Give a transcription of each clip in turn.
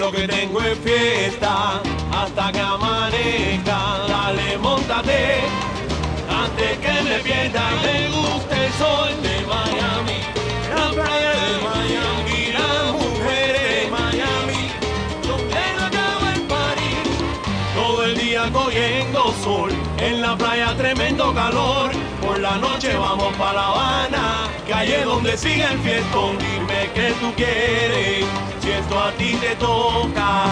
lo que tengo es fiesta hasta que amanezca. Dale, montate antes que me pierda. Me gusta el sol de Miami, la playa de Miami, las mujeres de Miami. Donde no acaba el París, todo el día cogiendo sol. En la playa tremendo calor, noche vamos pa' La Habana, calle donde sigue el fiestón. Dime qué tú quieres, si esto a ti te toca.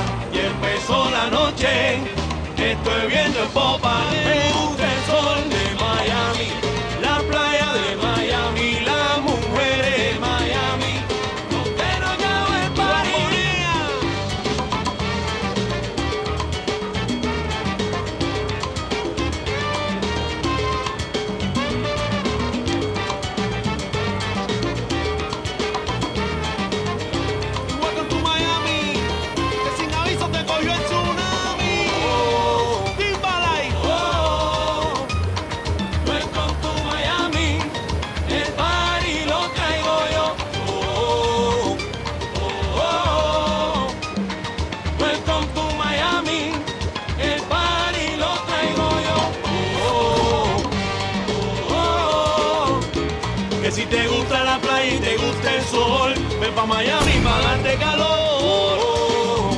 Que si te gusta la playa y te gusta el sol, ven pa' Miami pa' darte calor. Oh,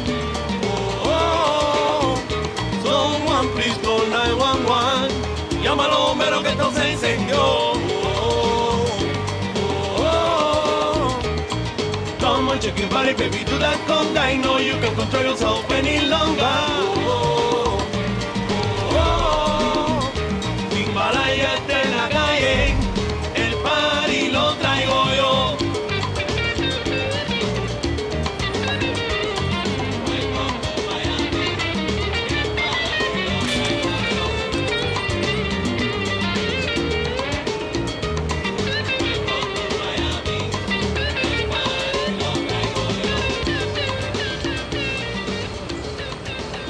oh, Someone please call 911. Llama al bombero que esto se incendió. Oh, oh, oh. Come on, check your body, baby, do that conga. I know you can control yourself any longer. Oh,